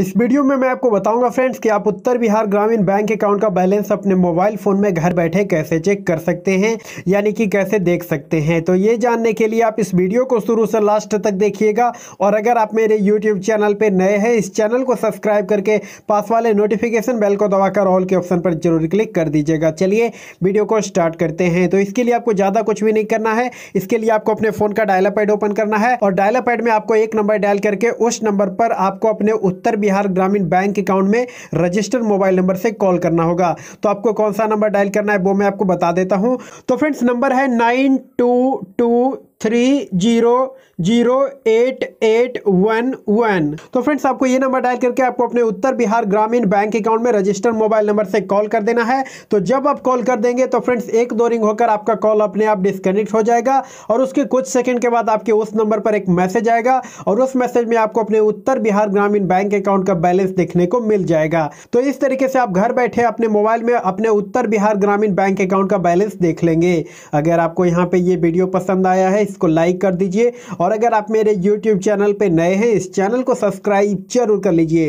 इस वीडियो में मैं आपको बताऊँगा फ्रेंड्स कि आप उत्तर बिहार ग्रामीण बैंक अकाउंट का बैलेंस अपने मोबाइल फ़ोन में घर बैठे कैसे चेक कर सकते हैं, यानी कि कैसे देख सकते हैं। तो ये जानने के लिए आप इस वीडियो को शुरू से लास्ट तक देखिएगा और अगर आप मेरे यूट्यूब चैनल पर नए हैं, इस चैनल को सब्सक्राइब करके पास वाले नोटिफिकेशन बेल को दबाकर ऑल के ऑप्शन पर ज़रूर क्लिक कर दीजिएगा। चलिए वीडियो को स्टार्ट करते हैं। तो इसके लिए आपको ज़्यादा कुछ भी नहीं करना है, इसके लिए आपको अपने फ़ोन का डायलर पैड ओपन करना है और डायलर पैड में आपको एक नंबर डायल करके उस नंबर पर आपको अपने उत्तर बिहार ग्रामीण बैंक अकाउंट में रजिस्टर्ड मोबाइल नंबर से कॉल करना होगा। तो आपको कौन सा नंबर डायल करना है वो मैं आपको बता देता हूँ। तो फ्रेंड्स, नंबर है nine two two three zero zero eight eight one one तो फ्रेंड्स आपको ये नंबर डायल करके आपको अपने उत्तर बिहार ग्रामीण बैंक अकाउंट में रजिस्टर्ड मोबाइल नंबर से कॉल कर देना है। तो जब आप कॉल कर देंगे तो फ्रेंड्स एक दो रिंग होकर आपका कॉल अपने आप डिस्कनेक्ट हो जाएगा और उसके कुछ सेकंड के बाद आपके उस नंबर पर एक मैसेज आएगा और उस मैसेज में आपको अपने उत्तर बिहार ग्रामीण बैंक अकाउंट का बैलेंस देखने को मिल जाएगा। तो इस तरीके से आप घर बैठे अपने मोबाइल में अपने उत्तर बिहार ग्रामीण बैंक अकाउंट का बैलेंस देख लेंगे। अगर आपको यहाँ पे ये वीडियो पसंद आया है इसको लाइक कर दीजिए। और अगर आप मेरे यूट्यूब चैनल पर नए हैं, इस चैनल को सब्सक्राइब ज़रूर कर लीजिए।